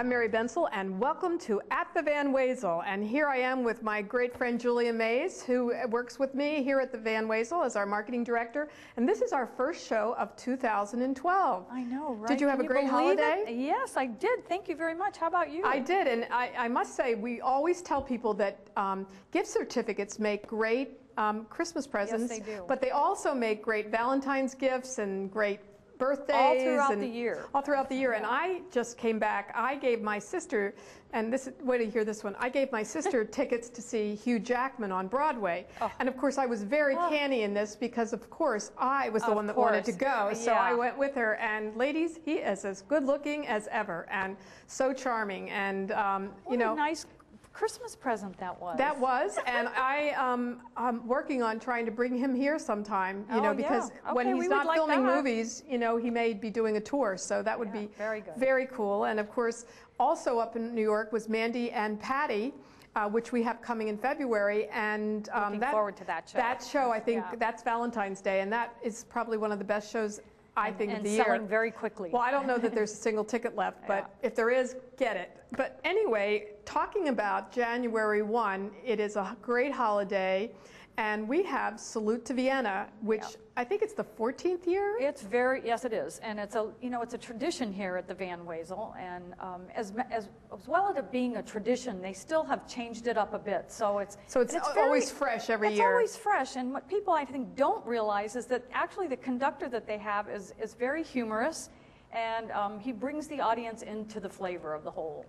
I'm Mary Bensel, and welcome to At the Van Wezel. And here I am with my great friend Julia Mays, who works with me here at the Van Wezel as our marketing director. And this is our first show of 2012. I know, right? Did you have Can a great believe it? holiday? Yes, I did. Thank you very much. How about you? I did, and I, I must say, we always tell people that um, gift certificates make great um, Christmas presents, Yes, they do. but they also make great Valentine's gifts and great birthdays. All throughout the year. All throughout the year. And I just came back. I gave my sister, and this wait to hear this one. I gave my sister tickets to see Hugh Jackman on Broadway. Oh. And of course, I was very canny in this because, of course, I was the Of one that wanted to course. go. So I went with her. And ladies, he is as good looking as ever, and so charming. And um, you know, nice Christmas present that was. that was, and I um, I'm working on trying to bring him here sometime. You Oh, know, yeah. because when he's not like filming that. movies, you know, he may be doing a tour. So that would Yeah, be very good. very cool. And of course, also up in New York was Mandy and Patty. Uh, which we have coming in February, and um, Looking that, forward to that show. That show, I think, Yeah. that's Valentine's Day, and that is probably one of the best shows I think of and the year. very quickly. Well, I don't know that there's a single ticket left, but if there is, get it. But anyway, talking about January 1, it is a great holiday, and we have Salute to Vienna, which Yep. I think it's the 14th year. It's very yes, it is, and it's a you know it's a tradition here at the Van Wezel, and um, as as as well as it being a tradition, they still have changed it up a bit. So it's So it's and always fresh every it's year. It's always fresh, and what people I think don't realize is that actually the conductor that they have is is very humorous, and um, he brings the audience into the flavor of the whole.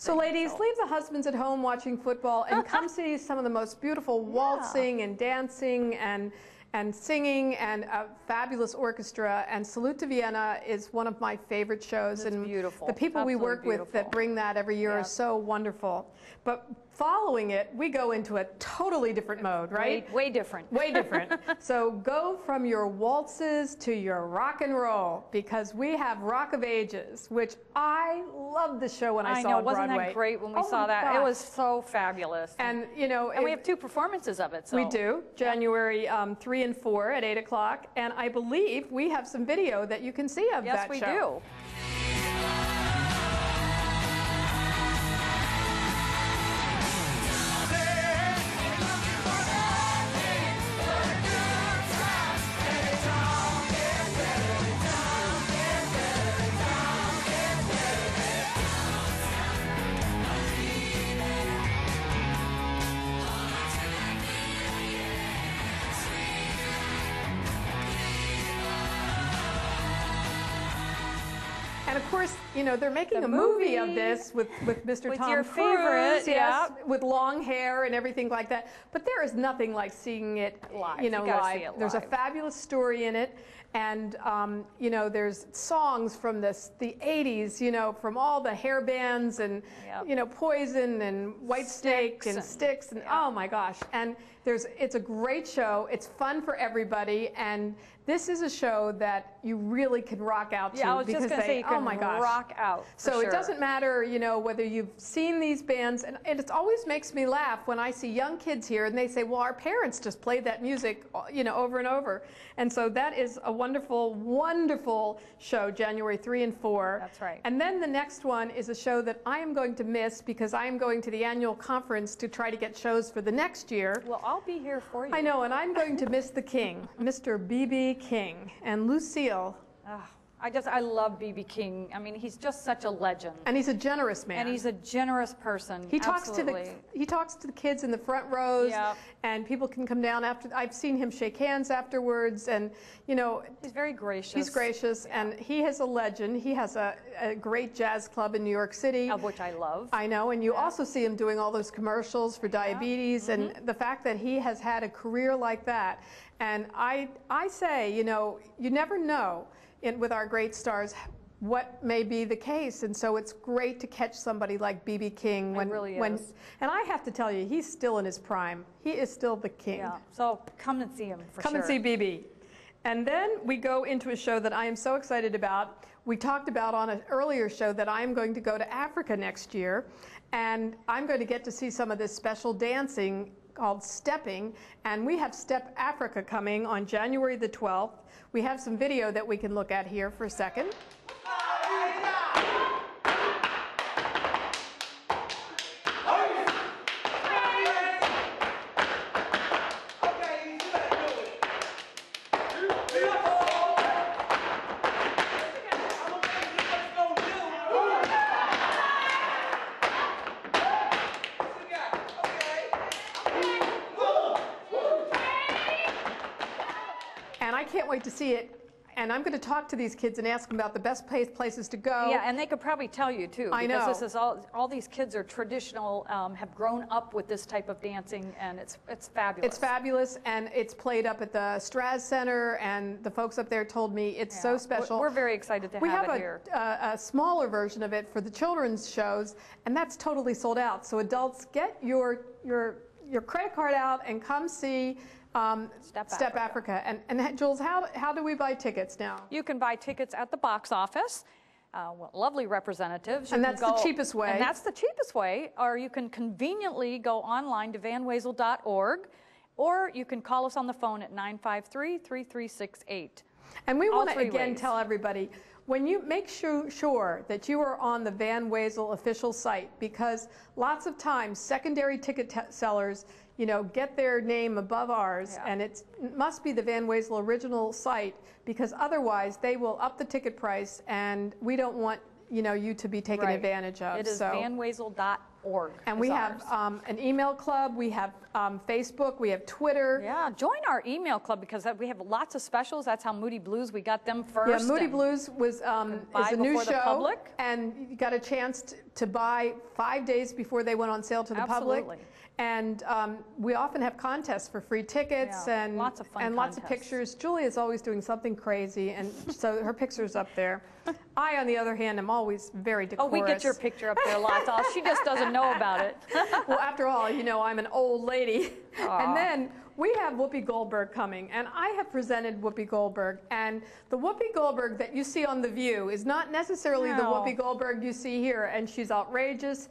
So, ladies, leave the husbands at home watching football and come see some of the most beautiful waltzing and dancing and and singing and a fabulous orchestra. And Salute to Vienna is one of my favorite shows. It's and beautiful. the people we Absolutely work with that bring that every year are so wonderful. But following it, we go into a totally different mode, right? Way, way different. Way different. so go from your waltzes to your rock and roll because we have Rock of Ages, which I loved the show when I, I saw know, on wasn't Broadway. that great when we Oh saw that? It was so fabulous. And you know, And we have two performances of it. So we do January um, three and four at eight o'clock, and I believe we have some video that you can see of Yes, that we do. Know, they're making The a movie, of this with, with Mr. With Tom your Cruise, favorite, yes, with long hair and everything like that. But there is nothing like seeing it Live. You know, You live. see it There's a fabulous story in it. And um, you know, there's songs from this, the '80s, you know, from all the hair bands and Yep. you know, Poison and Whitesnake and and- Styx and yeah. oh my gosh! And there's, it's a great show. It's fun for everybody, and this is a show that you really can rock out to Yeah, I was because just to they, say you oh can my gosh, rock out. so sure. it doesn't matter, you know, whether you've seen these bands, and, and it always makes me laugh when I see young kids here and they say, well, our parents just played that music, you know, over and over. And so that is a wonderful, wonderful show, January 3 and 4. That's right. And then the next one is a show that I am going to miss because I am going to the annual conference to try to get shows for the next year. Well, I'll be here for you. I know, and I'm going to miss the king, Mr. B.B. King, and Lucille. Ah, I just, I love B.B. King. I mean, he's just such a legend. And he's a generous man. And he's a generous person. He talks Absolutely. to the he talks to the kids in the front rows, Yep. and people can come down after. I've seen him shake hands afterwards, and you know He's very gracious. he's gracious, and he is a legend. He has a, a great jazz club in New York City. Of which I love. I know, and you also see him doing all those commercials for diabetes, Mm-hmm. and the fact that he has had a career like that. And I, I say, you know, you never know in, with our great stars what may be the case, and so it's great to catch somebody like BB King when, really when, is. and I have to tell you, he's still in his prime. He is still the king. yeah. So come and see him for Come sure. and see BB. And then we go into a show that I am so excited about. We talked about on an earlier show that I am going to go to Africa next year, and I'm going to get to see some of this special dancing called Stepping. And we have Step Afrika coming on January the 12th. We have some video that we can look at here for a second. Wait to see it. And I'm going to talk to these kids and ask them about the best place, places to go. Yeah, and they could probably tell you too. I Because know. this is all, all these kids are traditional, um, have grown up with this type of dancing, and it's, it's fabulous. It's fabulous, and it's played up at the Straz Center, and the folks up there told me it's Yeah. so special. We're very excited to We have have it here. a, a, a smaller version of it for the children's shows, and that's totally sold out. So adults, get your your your credit card out and come see um, Step Afrika. And, and Jules, how how do we buy tickets now? You can buy tickets at the box office. Uh, well, lovely representatives. You And that's the cheapest way. And that's the cheapest way. Or you can conveniently go online to vanwezel.org, or you can call us on the phone at 953-3368. And we want to again ways. tell everybody when you make sure, sure that you are on the Van Wezel official site because lots of times secondary ticket t- sellers, you know, get their name above ours Yeah. and it must be the Van Wezel original site because otherwise they will up the ticket price and we don't want, you know, you to be taken Right. advantage of. It is so. vanwezel.org. and we have um, an email club, we have um, Facebook, we have Twitter. Yeah, join our email club because we have lots of specials. That's how Moody Blues, we got them first. Yeah. Moody Blues was um, is a new show, public. and you got a chance t- to buy five days before they went on sale to the public. And um, we often have contests for free tickets Yeah, and lots of fun and lots of pictures. Julia's always doing something crazy, and so her picture's up there. I, on the other hand, am always very decorous. Oh, we get your picture up there lots. Oh, She just doesn't know about it. well, after all, you know, I'm an old lady. Aw. and then we have Whoopi Goldberg coming, and I have presented Whoopi Goldberg. And the Whoopi Goldberg that you see on The View is not necessarily the Whoopi Goldberg you see here, and she's outrageous.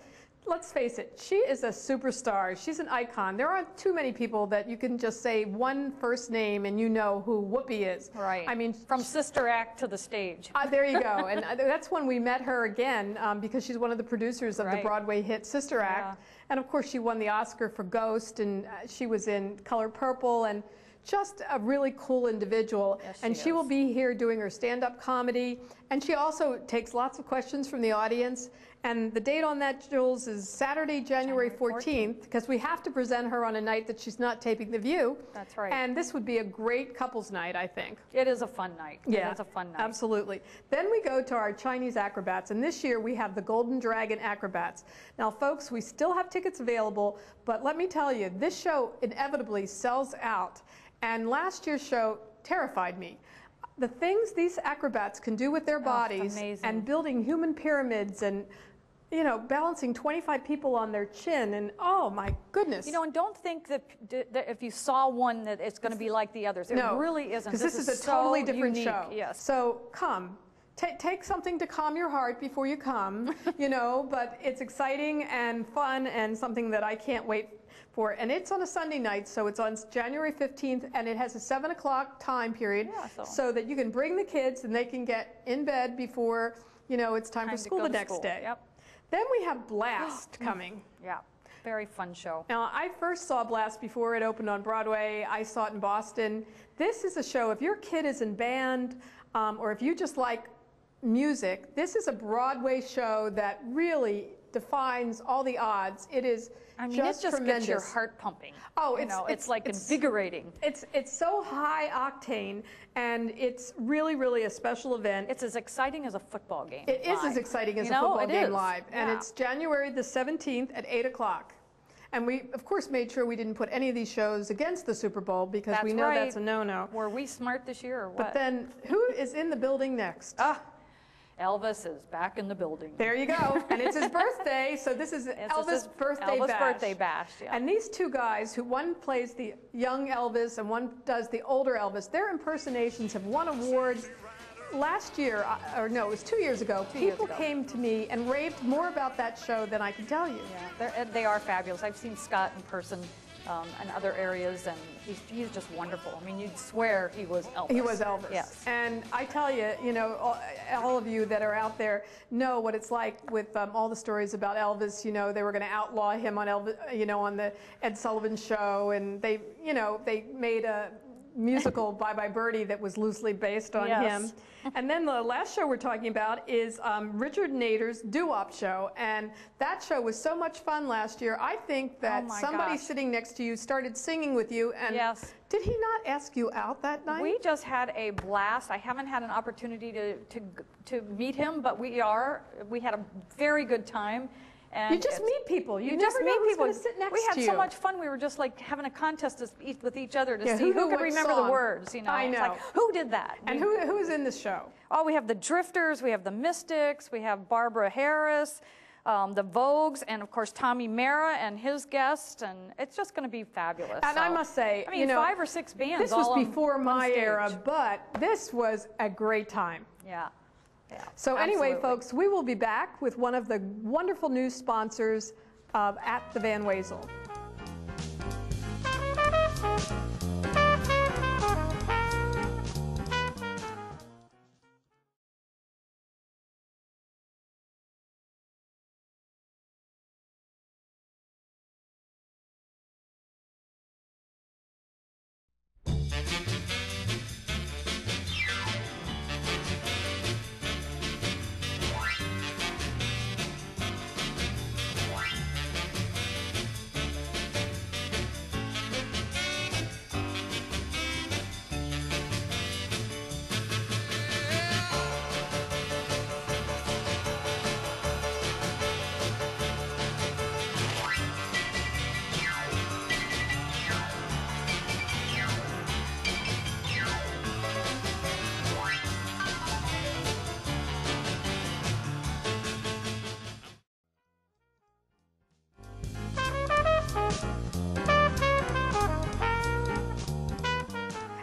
Let's face it, she is a superstar. She's an icon. There aren't too many people that you can just say one first name and you know who Whoopi is. Right. I mean, From Sister Act to the stage. uh, there you go. And uh, that's when we met her again um, because she's one of the producers of the Broadway hit Sister Act. And of course, she won the Oscar for Ghost, and uh, she was in Color Purple, and just a really cool individual. Yes, and she she will be here doing her stand up comedy. And she also takes lots of questions from the audience. And the date on that, Jules, is Saturday, January January 14th, because we have to present her on a night that she's not taping The View. That's right. And this would be a great couples night, I think. It is a fun night. Yeah, It's a fun night. Absolutely. Then we go to our Chinese acrobats, and this year we have the Golden Dragon acrobats. Now, folks, we still have tickets available, but let me tell you, this show inevitably sells out. And last year's show terrified me. The things these acrobats can do with their oh, bodies amazing. and building human pyramids and you know, balancing 25 people on their chin, and oh my goodness. You know, and don't think that, that if you saw one that it's going to be like the others. It no, really isn't. Because this, is, a so totally different unique. show. Yes. So come. Ta take something to calm your heart before you come, you know, but it's exciting and fun and something that I can't wait for. And it's on a Sunday night, so it's on January 15th, and it has a 7 o'clock time period Yeah, so- so that you can bring the kids and they can get in bed before, you know, it's time, Time for school the next school. day. Yep. Then we have Blast coming. Yeah. Very fun show. Now, I first saw Blast before it opened on Broadway. I saw it in Boston. This is a show, if your kid is in band um, or if you just like music, this is a Broadway show that really defines all the odds. It is I mean, just it just tremendous. gets your heart pumping. Oh, you it's- know, it's- it's, like it's- invigorating. It's, it's so high octane and it's really, really a special event. It's as exciting as a football game. It is live. as exciting as You a know, football game is. live. And it's January the 17th at 8 o'clock. And we, of course, made sure we didn't put any of these shows against the Super Bowl because we know right. that's a no-no. Were we smart this year or what? But then, who is in the building next? ah, Elvis is back in the building. There you go. And it's his birthday, so this is Elvis' is birthday Elvis' bash. birthday bash, yeah. And these two guys, who one plays the young Elvis and one does the older Elvis, their impersonations have won awards. Last year, uh, or no, it was two years ago, years people ago. came to me and raved more about that show than I can tell you. Yeah, they are fabulous. I've seen Scott in person um, in other areas, and he's, he's just wonderful. I mean, you'd swear he was Elvis. He was Elvis. Yes. And I tell you, you know, all, all of you that are out there know what it's like with um, all the stories about Elvis. You know, they were going to outlaw him on Elvis, you know, on the Ed Sullivan show, and they, you know, they made a musical Bye Bye Birdie that was loosely based on Yes. him. And then the last show we're talking about is um, Richard Nader's Doo-Wop Show. And that show was so much fun last year. I think that Oh somebody gosh. sitting next to you started singing with you. And Yes. did he not ask you out that night? We just had a blast. I haven't had an opportunity to, to, to meet him, but we are, we had a very good time. And you just meet people. You, You just meet who's people. we had so much fun. We were just like having a contest with each other to Yeah, see who who, could remember song. the words. You know, I It's know. like who did that? And We- who, who is in the show? Oh, we have the Drifters, we have the Mystics, we have Barbara Harris, um, the Vogues, and of course Tommy Mara and his guest, and it's just going to be fabulous. And I must say, I mean, you know, five or six bands. This was on before one my stage. era, but this was a great time. Yeah. Yeah. So anyway, folks, we will be back with one of the wonderful new sponsors of at the Van Wezel.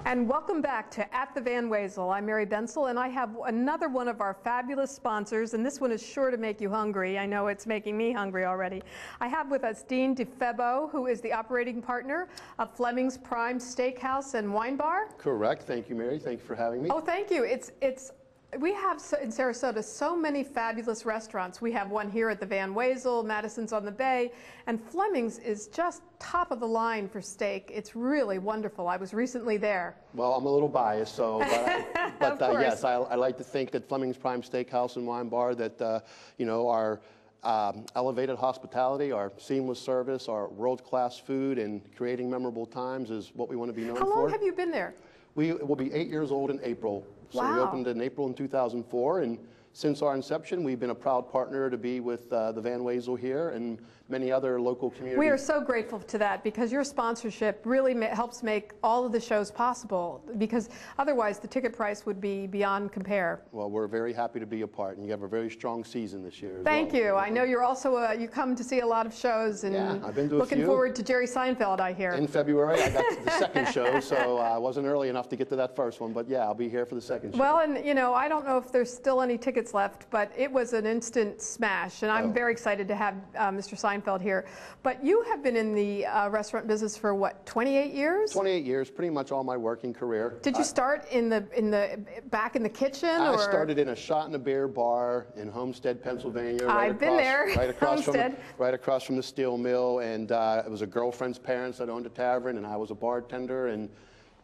And welcome back to At the Van Wezel. I'm Mary Bensel, and I have another one of our fabulous sponsors, and this one is sure to make you hungry. I know it's making me hungry already. I have with us Dean DeFebo, who is the operating partner of Fleming's Prime Steakhouse and Wine Bar. Correct. Thank you, Mary. Thank you for having me. Oh, thank you. It's it's we have so, in Sarasota so many fabulous restaurants. We have one here at the Van Wezel, Madison's on the Bay, and Fleming's is just top of the line for steak. It's really wonderful. I was recently there. Well, I'm a little biased, so but, I- but uh, yes, I, I like to think that Fleming's Prime Steakhouse and Wine Bar that uh, you know our um, elevated hospitality, our seamless service, our world-class food, and creating memorable times is what we want to be known for. How for. long have you been there? We will be eight years old in April. So we opened in April in 2004, and since our inception, we've been a proud partner to be with uh, the Van Wezel here and many other local communities. We are so grateful to that because your sponsorship really ma- helps make all of the shows possible because otherwise the ticket price would be beyond compare. Well, we're very happy to be a part, and you have a very strong season this year. Thank well. you. I know you're also uh, you come to see a lot of shows and Yeah, I've been to a looking forward to Jerry Seinfeld. I hear. In February, I got to the second show, so uh, I wasn't early enough to get to that first one. But yeah, I'll be here for the second show. Well, and you know, I don't know if there's still any tickets left, but it was an instant smash, and I'm Oh. very excited to have uh, Mr. Seinfeld here. But you have been in the uh, restaurant business for what, 28 years? 28 years, pretty much all my working career. Did you start in the in the back in the kitchen, I or started in a shot and a beer bar in Homestead, Pennsylvania. right I've been across- there, Right across Homestead. from right across from the steel mill, and uh, it was a girlfriend's parents that owned a tavern, and I was a bartender, and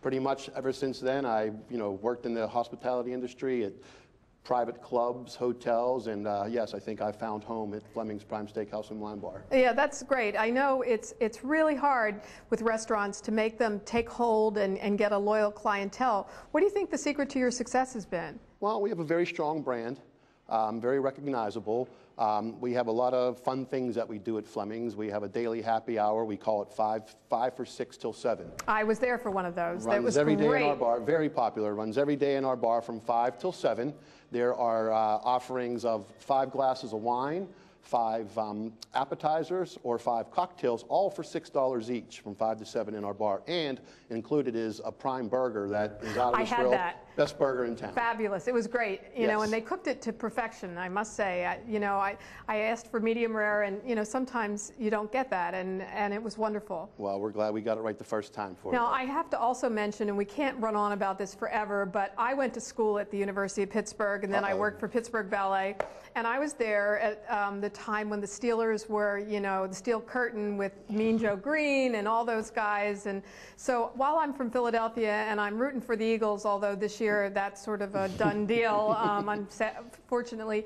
pretty much ever since then, I you know worked in the hospitality industry at private clubs, hotels, and uh, yes, I think I found home at Fleming's Prime Steakhouse and Wine Bar. Yeah, that's great. I know it's it's really hard with restaurants to make them take hold and, and get a loyal clientele. What do you think the secret to your success has been? Well, we have a very strong brand, um, very recognizable. Um, we have a lot of fun things that we do at Fleming's. We have a daily happy hour. We call it five, five for six till seven. I was there for one of those. that was every day great. in our bar. Very popular. Runs every day in our bar from five till seven. There are uh, offerings of five glasses of wine, five um, appetizers, or five cocktails, all for six dollars each from five to seven in our bar. And included is a prime burger that is out of I this had world. Best burger in town. Fabulous. It was great, you know, Yes. and they cooked it to perfection, I must say. I, you know, I, I asked for medium rare, and, you know, sometimes you don't get that, and, and it was wonderful. Well, we're glad we got it right the first time for Now, you. Now, I have to also mention, and we can't run on about this forever, but I went to school at the University of Pittsburgh, and then I Uh-oh. worked for Pittsburgh Ballet. And I was there at um, the time when the Steelers were, you know, the Steel Curtain with Mean Joe Greene and all those guys. And so while I'm from Philadelphia and I'm rooting for the Eagles, although this year that's sort of a done deal, um, unfortunately,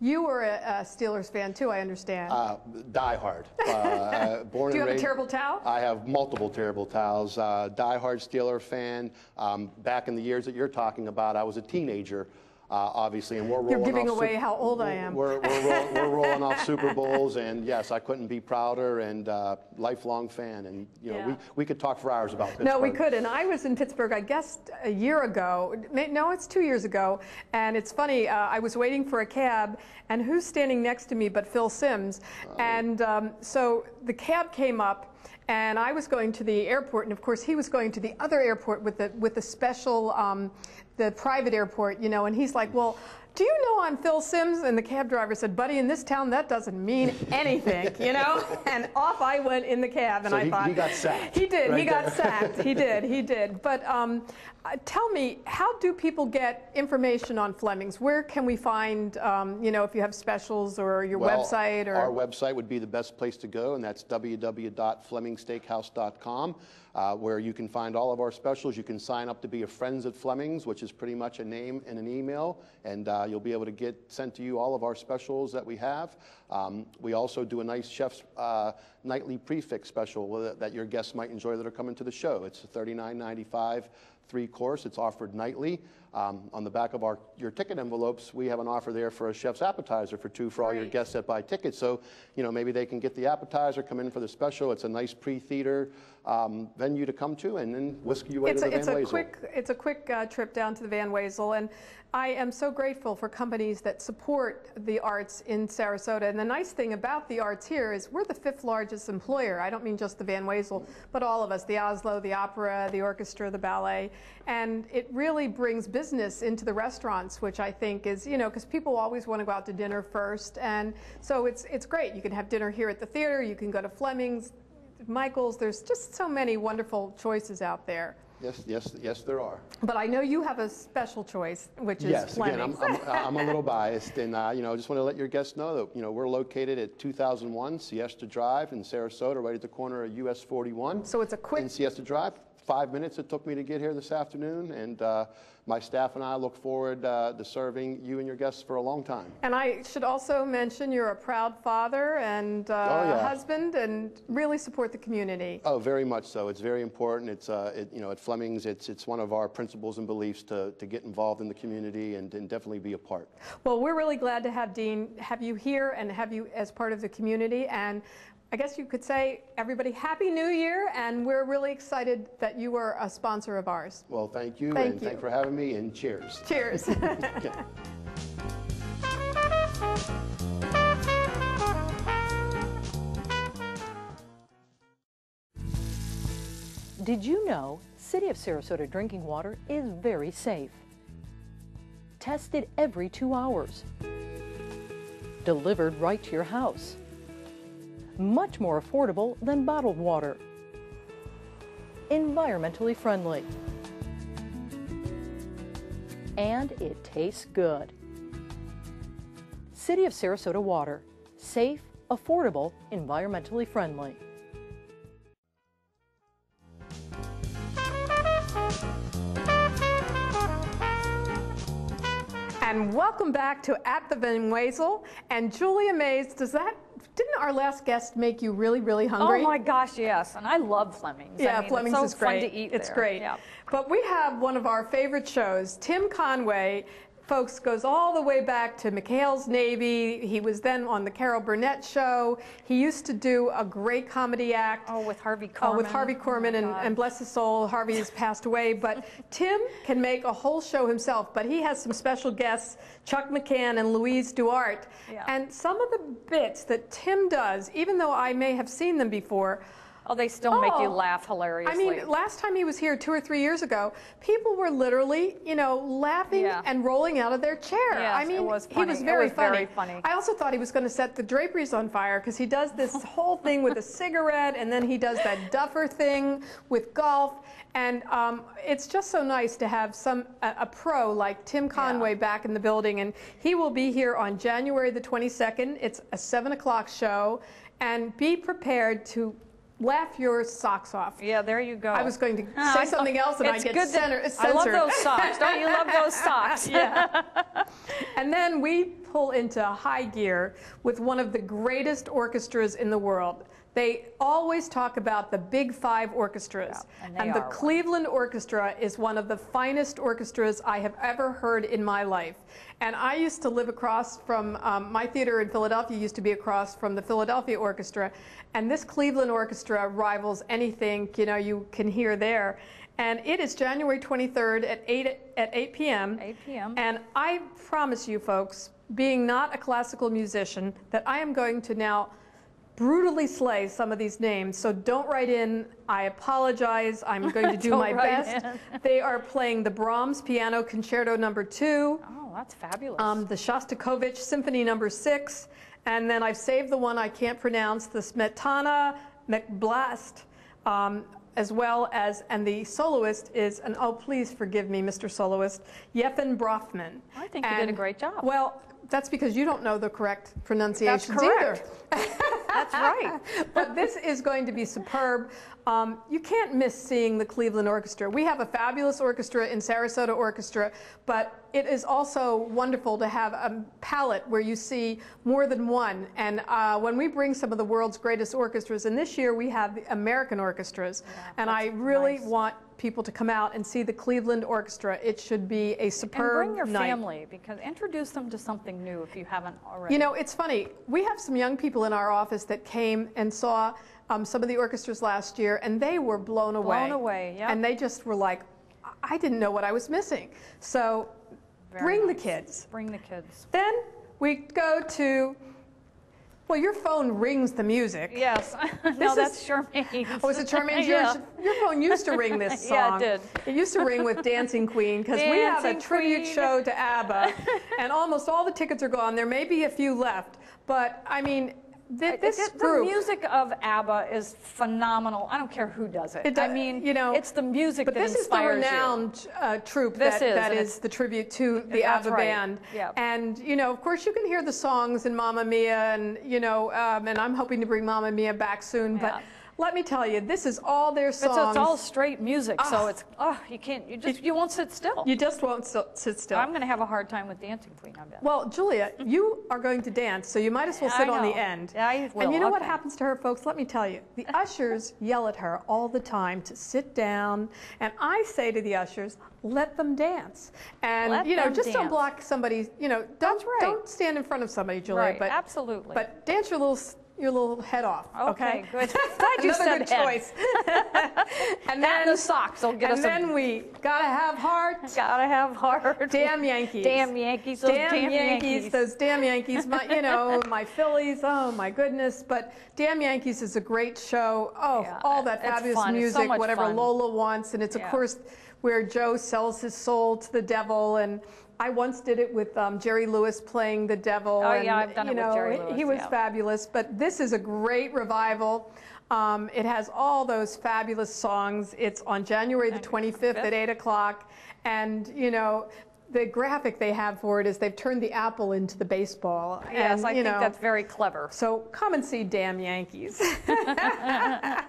you were a, a Steelers fan too, I understand. Uh, die hard. Uh, born Do you have a terrible towel? I have multiple terrible towels. Uh, die hard Steeler fan. Um, back in the years that you're talking about, I was a teenager, obviously, and we're rolling You're giving away how old I am. We're, we're, roll, we're rolling off Super Bowls, and yes, I couldn't be prouder. And uh, lifelong fan, and you know, we, Yeah. we could talk for hours about Pittsburgh. No, we could. And I was in Pittsburgh, I guess, a year ago. No, it's two years ago. And it's funny, uh, I was waiting for a cab, and who's standing next to me but Phil Simms? And um, so the cab came up. And I was going to the airport, and of course he was going to the other airport with the with the special, um, the private airport, you know. And he's like, "Well, do you know I'm Phil Simms?" And the cab driver said, "Buddy, in this town that doesn't mean anything, you know." And off I went in the cab, and So I he- thought he got sacked He did. he right got there. sacked. He did. He did. But um, uh, tell me, how do people get information on Fleming's? Where can we find, um, you know, if you have specials or your Well, website or? Our website would be the best place to go, and that's www.flemingsteakhouse.com, uh, where you can find all of our specials. You can sign up to be a Friends at Fleming's, which is pretty much a name and an email, and uh, you'll be able to get sent to you all of our specials that we have. Um, we also do a nice chef's uh, nightly prix fixe special that- your guests might enjoy that are coming to the show. It's $39.95 three course. It's offered nightly. Um, on the back of our your ticket envelopes, we have an offer there for a chef's appetizer for two for all your guests that buy tickets. So, you know, maybe they can get the appetizer, come in for the special. It's a nice pre-theater um, venue to come to, and then whisk you away it's to a, the it's Van a Wezel. quick it's a quick uh, trip down to the Van Wezel, and I am so grateful for companies that support the arts in Sarasota. And the nice thing about the arts here is we're the fifth largest employer. I don't mean just the Van Wezel, but all of us: the Asolo, the opera, the orchestra, the ballet, and it really brings business into the restaurants, which I think is you know because people always want to go out to dinner first, and so it's it's great. You can have dinner here at the theater. You can go to Fleming's. Michael's, there's just so many wonderful choices out there. Yes, yes, yes, there are. But I know you have a special choice, which is Yes, again, I'm, I'm, I'm a little biased, and uh, you know, I just want to let your guests know that you know we're located at 2001 Siesta Drive in Sarasota, right at the corner of US 41. So it's a quick- in Siesta Drive. Five minutes it took me to get here this afternoon, and uh, my staff and I look forward uh, to serving you and your guests for a long time. and I should also mention you're a proud father and uh, Oh, yeah. husband, and really support the community. Oh, very much so. It's very important. It's, uh, it, you know, at Fleming's, it's, it's one of our principles and beliefs to, to get involved in the community and, and definitely be a part. Well, we're really glad to have Dean, have you here, and have you as part of the community. And I guess you could say, everybody, Happy New Year, and we're really excited that you were a sponsor of ours. Well, thank you, Thank and you. thank for having me, and cheers. Cheers. Okay. Did you know City of Sarasota drinking water is very safe? Tested every two hours. Delivered right to your house. Much more affordable than bottled water. Environmentally friendly. And it tastes good. City of Sarasota water. Safe, affordable, environmentally friendly. And welcome back to At the Van. And Julia Mays, does that, didn't our last guest make you really, really oh hungry? Oh my gosh, yes. And I love Fleming's. Yeah, I mean, Fleming's it's so is great. fun to eat it's there. great. Yeah. But we have one of our favorite shows. Tim Conway, folks, goes all the way back to McHale's Navy. He was then on the Carol Burnett show. He used to do a great comedy act. Oh, with Harvey Oh, with. Harvey Oh, Korman, my and, and bless his soul, Harvey has passed away. But Tim can make a whole show himself. But he has some special guests, Chuck McCann and Louise DuArt. Yeah. And some of the bits that Tim does, even though I may have seen them before, Oh, they still make you laugh hilariously. I mean, last time he was here two or three years ago, people were literally, you know, laughing Yeah. and rolling out of their chair. Yes, I it mean, was he funny. was very was very funny. I also thought he was going to set the draperies on fire because he does this whole thing with a cigarette, and then he does that duffer thing with golf. And um, it's just so nice to have some a, a pro like Tim Conway back in the building, and he will be here on January the 22nd. It's a seven o'clock show, and be prepared to laugh your socks off. yeah, there you go. I was going to say something else and I get good that- center- I love those socks. Don't you love those socks? yeah. and then we pull into high gear with one of the greatest orchestras in the world. They always talk about the big five orchestras. Yeah, and they the one. Cleveland Orchestra is one of the finest orchestras I have ever heard in my life. And I used to live across from, um, my theater in Philadelphia used to be across from the Philadelphia Orchestra. And this Cleveland Orchestra rivals anything, you know, you can hear there. And it is January 23rd at 8, at 8 p.m. 8 p.m. And I promise you, folks, being not a classical musician, that I am going to now brutally slay some of these names. So don't write in, I apologize, I'm going to do my best. They are playing the Brahms Piano Concerto number two. Oh, that's fabulous. um, the Shostakovich Symphony number six, and then I've saved the one I can't pronounce, the Smetana McBlast, um, as well as, and the soloist is, and oh, please forgive me, Mr. Soloist, Yefim Bronfman. I think you did a great job. Well, that's because you don't know the correct pronunciations correct. either. that's right. but this is going to be superb. Um, you can't miss seeing the Cleveland Orchestra. We have a fabulous orchestra in Sarasota Orchestra, but it is also wonderful to have a palette where you see more than one. And uh, when we bring some of the world's greatest orchestras, and this year we have the American orchestras, and I really nice. want people to come out and see the Cleveland Orchestra. It should be a And superb bring your night. family because introduce them to something new if you haven't already. You know, it's funny. We have some young people in our office that came and saw um, some of the orchestras last year, and they were blown away. Blown away, yep. And they just were like, "I- didn't know what I was missing. So Very bring the kids. Bring the kids. Then we go to, well, your phone rings the music. Yes. No, is- that's Charmaine's. Oh, is it Charmaine's? yeah. Yours- Your phone used to ring this song. Yeah, it did. It used to ring with Dancing Queen because we have a tribute Queen. show to ABBA, and almost all the tickets are gone. There may be a few left, but I mean, th- this it- group. The music of ABBA is phenomenal. I don't care who does it. It I mean, you know, it's the music But that this is the renowned uh, troupe This that, is, that is the tribute to the ABBA right. band. Yep. And you know, of course, you can hear the songs in Mamma Mia, and you know, um, and I'm hoping to bring Mamma Mia back soon. Yeah. But let me tell you, this is all their It's, songs. it's all straight music, so Ah. it's oh, you can't, you just you won't sit still. you just won't st- sit still. I'm going to have a hard time with Dancing Queen. I bet. Well, Julia, you are going to dance, so you might as well sit on the end. Yeah, I will. And you know what happens to her, folks? Let me tell you. The ushers yell at her all the time to sit down, and I say to the ushers, let them dance. And Let you know, just don't block somebody. You know, don't right. don't stand in front of somebody, Julia. right, But absolutely. but dance your little your little head off. okay, Okay. good. Glad you said good head. choice. and and then the socks will get and us. then a, we gotta have heart. gotta have heart. Damn Yankees. Damn Yankees. Those damn, damn, Yankees, those damn Yankees. My, you know, my Phillies. Oh my goodness! But Damn Yankees is a great show. Oh, Yeah, all that fabulous fun. It's so music, whatever fun. Lola wants, and it's of course where Joe sells his soul to the devil. And I once did it with um, Jerry Lewis playing the devil. Oh, and, yeah, I've done you it with know, Jerry he- Lewis, He was yeah. fabulous. But this is a great revival. Um, it has all those fabulous songs. It's on January the 25th at 8 o'clock. And, you know, the graphic they have for it is they've turned the apple into the baseball. Yes, and, I you think know, that's very clever. so come and see Damn Yankees.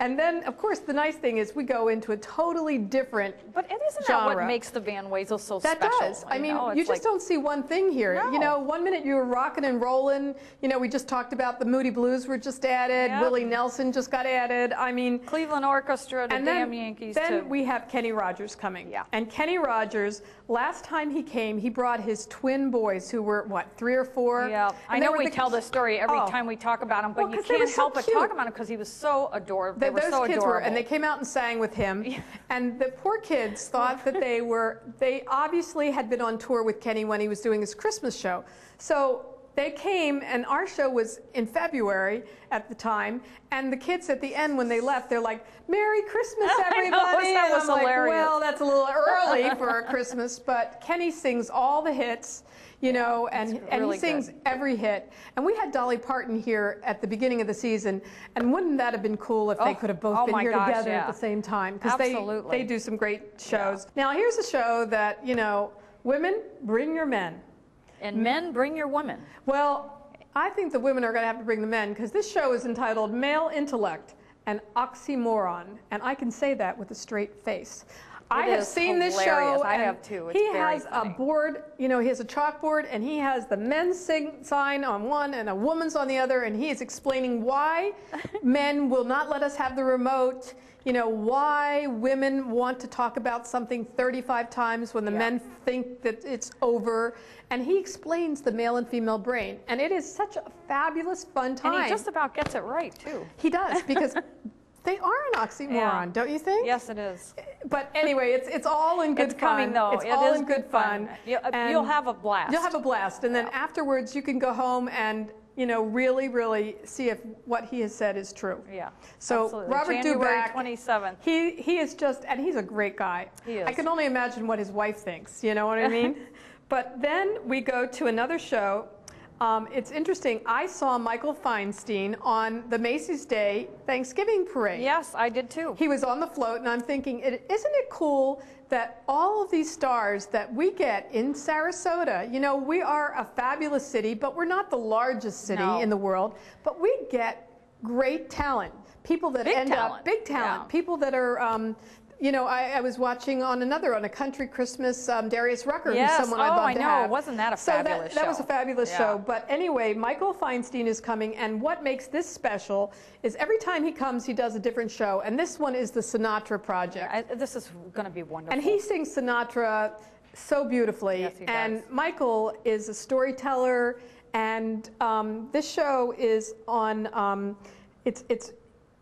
and then, of course, the nice thing is we go into a totally different. But it isn't that what makes the Van Wezel so That special? does. I mean, know? you just like- don't see one thing here. You know, one minute you were rocking and rolling. You know, we just talked about the Moody Blues were just added. Yep. Willie Nelson just got added. I mean, Cleveland Orchestra, the and damn then, Yankees then too. we have Kenny Rogers coming. Yeah. And Kenny Rogers, last time he came, he brought his twin boys who were, what, three or four? yeah, I And they know we tell this story every Oh. time we talk about him, but Well, you 'cause they were can't so help but talk about him because he was so adorable. They those so kids adorable. were, and they came out and sang with him. And the poor kids thought that they were, they obviously had been on tour with Kenny when he was doing his Christmas show. So they came, and our show was in February at the time, and the kids at the end, when they left, they're like, Merry Christmas, I know, everybody. that was I'm like, hilarious. well, that's a little early for Christmas, but Kenny sings all the hits, you know, and, and he sings good. every hit. And we had Dolly Parton here at the beginning of the season, and wouldn't that have been cool if they Oh, could have both oh been here gosh, together yeah. at the same time? Because they, they do some great shows. Now, here's a show that, you know, women, bring your men. And mm. men, bring your women. Well, I think the women are going to have to bring the men because this show is entitled Male Intellect an Oxymoron. And I can say that with a straight face. I have seen this show. I have too. It's he has a board, you know, he has a chalkboard and he has the men's sign on one and a woman's on the other. And he is explaining why men will not let us have the remote. You know, why women want to talk about something 35 times when the Yeah. men think that it's over. And he explains the male and female brain. And it is such a fabulous, fun time. And he just about gets it right, too. He does, because they are an oxymoron, Yeah. don't you think? Yes, it is. But anyway, it's, it's all in good It's fun. coming, though. It's It all is in good fun. You- uh, And You'll have a blast. You'll have a blast. And then afterwards, you can go home and, you know, really, really see if what he has said is true. Yeah, So absolutely. Robert January Dubac, 27th. he, he is just, and he's a great guy. He is. I can only imagine what his wife thinks, you know what I mean? but then we go to another show. Um, it's interesting. I saw Michael Feinstein on the Macy's Day Thanksgiving Parade. Yes, I did too. He was on the float, and I'm thinking, isn't it cool that all of these stars that we get in Sarasota, you know, we are a fabulous city, but we're not the largest city No. in the world, but we get great talent. People that Big end up, talent, big talent, yeah. people that are, um, you know, I, I was watching on another, on a country Christmas, um, Darius Rucker, Yes. who's someone I'd Oh, love I to know. have. Wasn't that a so fabulous that, That was a fabulous Yeah. show. But anyway, Michael Feinstein is coming, and what makes this special is every time he comes, he does a different show, and this one is the Sinatra Project. I, this is going to be wonderful. And he sings Sinatra so beautifully. Yes, he and does. Michael is a storyteller, and um, this show is on. Um, it's it's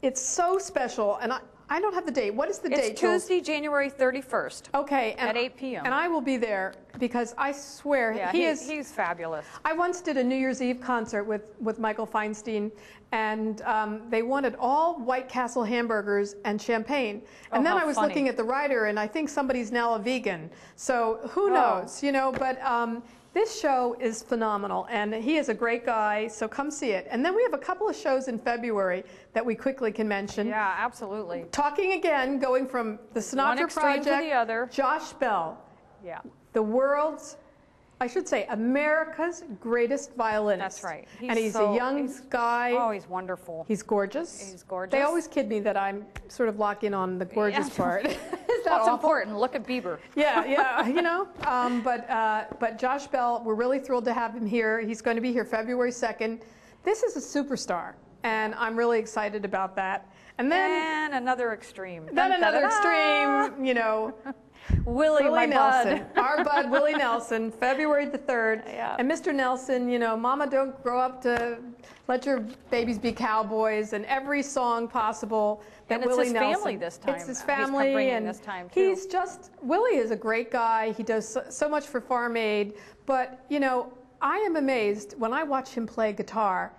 it's so special, and I, I don't have the date. What is the it's date? Jules? Tuesday, January 31st. Okay, and, at 8 p.m.. And I will be there because I swear Yeah, he, he- is. he's fabulous. I once did a New Year's Eve concert with, with Michael Feinstein, and um, they wanted all White Castle hamburgers and champagne. And Oh, then I was funny. looking at the writer, and I think somebody's now a vegan. So who Oh. knows, you know? But um, this show is phenomenal, and he is a great guy. So come see it. And then we have a couple of shows in February that we quickly can mention. Yeah, absolutely. Talking again, going from the Sinatra extreme to the other. Josh Bell Yeah. the world's, I should say, America's greatest violinist. That's right. and He's he's so- a young he's- guy. Oh, he's wonderful. He's gorgeous. He's gorgeous. They always kid me that I'm sort of lock in on the gorgeous Yeah. part. That's awful? important. Look at Bieber. Yeah, yeah, you know. Um, but uh, but Josh Bell, we're really thrilled to have him here. He's going to be here February 2nd. This is a superstar, and I'm really excited about that. And then And another extreme. then another extreme, you know, Willie, Willie my Nelson, bud. our bud Willie Nelson, February the 3rd. Yeah. And Mr. Nelson, you know, Mama don't grow up to let your babies be cowboys and every song possible that And it's Willie his Nelson. family this time. It's his family bringing and this time, too. he's just Willie is a great guy. He does so, so much for Farm Aid, but you know, I am amazed when I watch him play guitar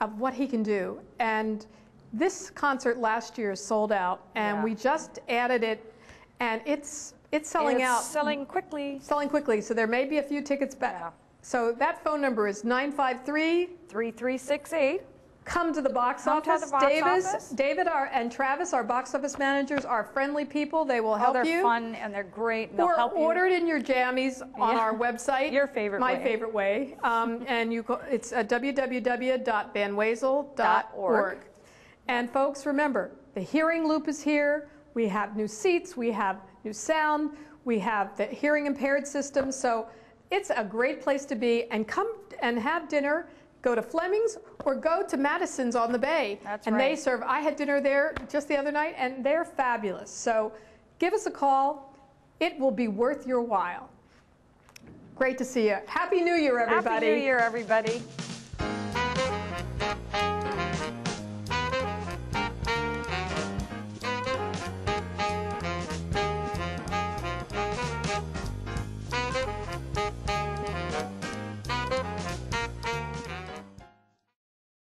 of what he can do. And this concert last year sold out and Yeah. we just added it and it's it's selling It's out Selling quickly. selling quickly, so there may be a few tickets back. Yeah. So that phone number is 953. 3368. Come to the box Come to office. the box Davis, office. David our, and Travis, our box office managers, are friendly people. They will Oh, help they're you. fun and they're great. And they'll Or help you. order it in your jammies on Yeah. our website. Your favorite My way. favorite way. Um, and you go, it's uh, www.vanwezel.org. And folks, remember, the hearing loop is here. We have new seats. We have new sound. We have the hearing impaired system. So it's a great place to be. And come and have dinner. Go to Fleming's or go to Madison's on the Bay. That's and they serve. I had dinner there just the other night, and they're fabulous. So give us a call. It will be worth your while. Great to see you. Happy New Year, everybody. Happy New Year, everybody.